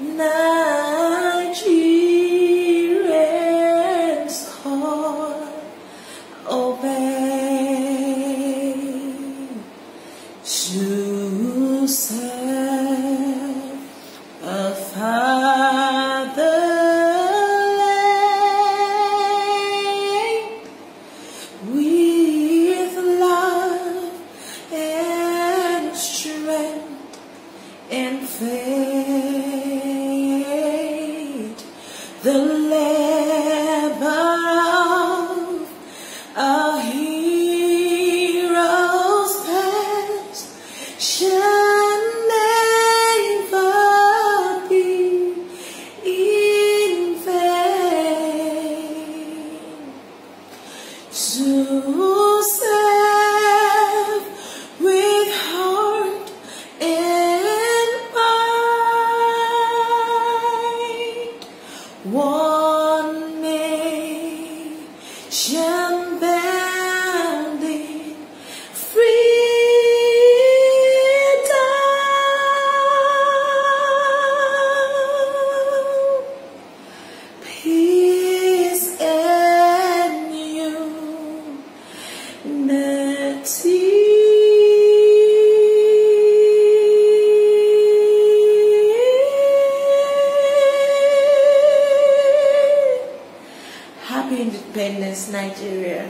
Nigeria's call obey to serve a fatherland with love and strength and faith of a hero's past shall never be in vain. To 我没想 Happy Independence, Nigeria.